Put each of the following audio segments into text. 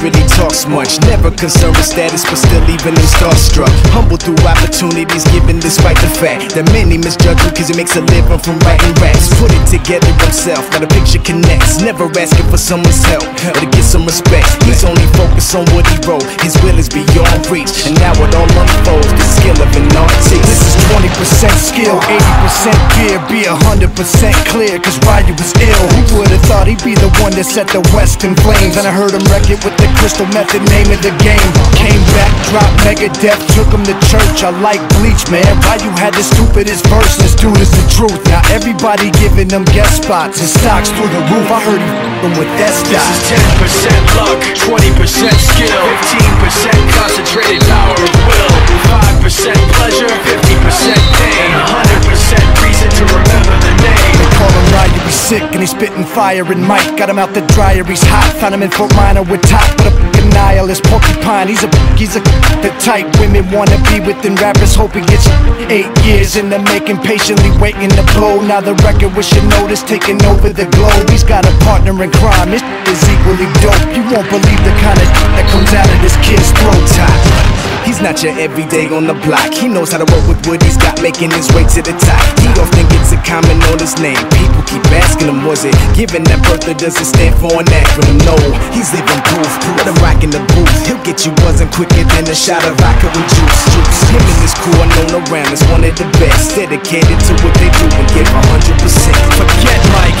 Really talks much, never concerned with status, but still even him starstruck. Humble through opportunities given despite the fact that many misjudge him cause he makes a living from writing raps. Put it together himself, now the picture connects. Never asking for someone's help or to get some respect. He's only focused on he wrote, his will is beyond reach. And now it all unfolds, the skill of an artist. This is 20% skill, 80% gear, be 100% clear, cause Ryu was ill. Who would've thought he'd be the one that set the West in flames? And I heard him wreck it with the crystal method, name of the game. Came back, dropped Megadeth, took him to church. I like Bleach, man. Ryu had the stupidest verse, dude is the truth. Now everybody giving them guest spots, his stocks through the roof. I heard he f***ing with that This is 10% luck, 20% skill, 15% concentrated power of will, 5% pleasure, 50% pain, 100% reason to remember the name. They call him Ryu, he's sick and he's spitting fire and Mike got him out the dryer, he's hot. Found him in Fort Minor with top, but a nihilist porcupine. He's a he's a the type women wanna be within rappers, hope he gets eight years in the making, patiently waiting to blow. Now the record with notice taking over the globe. He's got a partner in crime, this is equally dope. You won't believe the kind of that comes out of this kid's throat. Not your everyday on the block. He knows how to work with what he's got, making his way to the top. He often gets a comment on his name. People keep asking him, was it given that birth or does it stand for an acronym? No, he's living proof. Let him rock in the booth. He'll get you buzzing quicker than a shot of vodka with juice. juice. Him and his crew are known around as one of the best. Dedicated to what they do and give 100%. Forget Mike,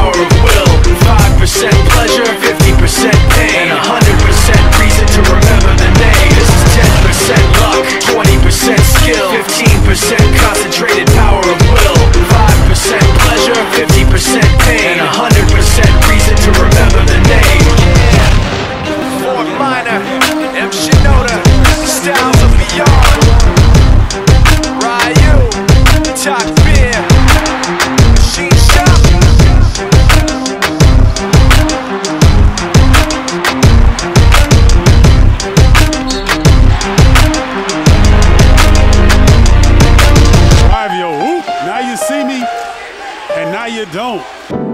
100% concentrated. you don't.